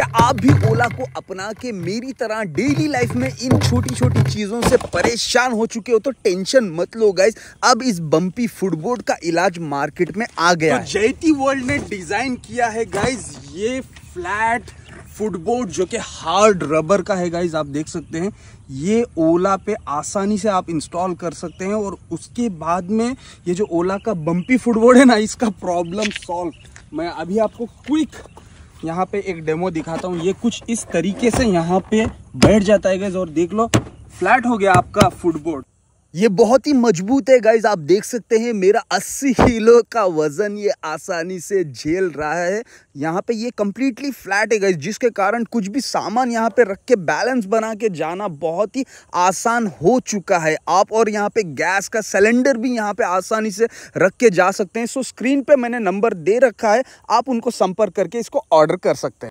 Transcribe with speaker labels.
Speaker 1: क्या आप भी ओला को अपना के मेरी तरह डेली लाइफ में इन छोटी छोटी चीज़ों से परेशान हो चुके हो तो टेंशन मत लो गाइस अब इस बम्पी फुटबोर्ड का इलाज मार्केट में आ गया
Speaker 2: तो जयती वर्ल्ड ने डिज़ाइन किया है गाइस ये फ्लैट फुटबोर्ड जो कि हार्ड रबर का है गाइस आप देख सकते हैं। ये ओला पे आसानी से आप इंस्टॉल कर सकते हैं और उसके बाद में ये जो ओला का बम्पी फुटबोर्ड है ना इसका प्रॉब्लम सॉल्व मैं अभी आपको क्विक यहाँ पे एक डेमो दिखाता हूँ। ये कुछ इस तरीके से यहाँ पे बैठ जाता है गैस और देख लो फ्लैट हो गया आपका फुटबोर्ड
Speaker 1: ये बहुत ही मज़बूत है गाइज़ आप देख सकते हैं, मेरा 80 किलो का वज़न ये आसानी से झेल रहा है। यहाँ पे ये कम्प्लीटली फ्लैट है गाइज़ जिसके कारण कुछ भी सामान यहाँ पे रख के बैलेंस बना के जाना बहुत ही आसान हो चुका है। आप और यहाँ पे गैस का सिलेंडर भी यहाँ पे आसानी से रख के जा सकते हैं। सो स्क्रीन पे मैंने नंबर दे रखा है, आप उनको संपर्क करके इसको ऑर्डर कर सकते हैं।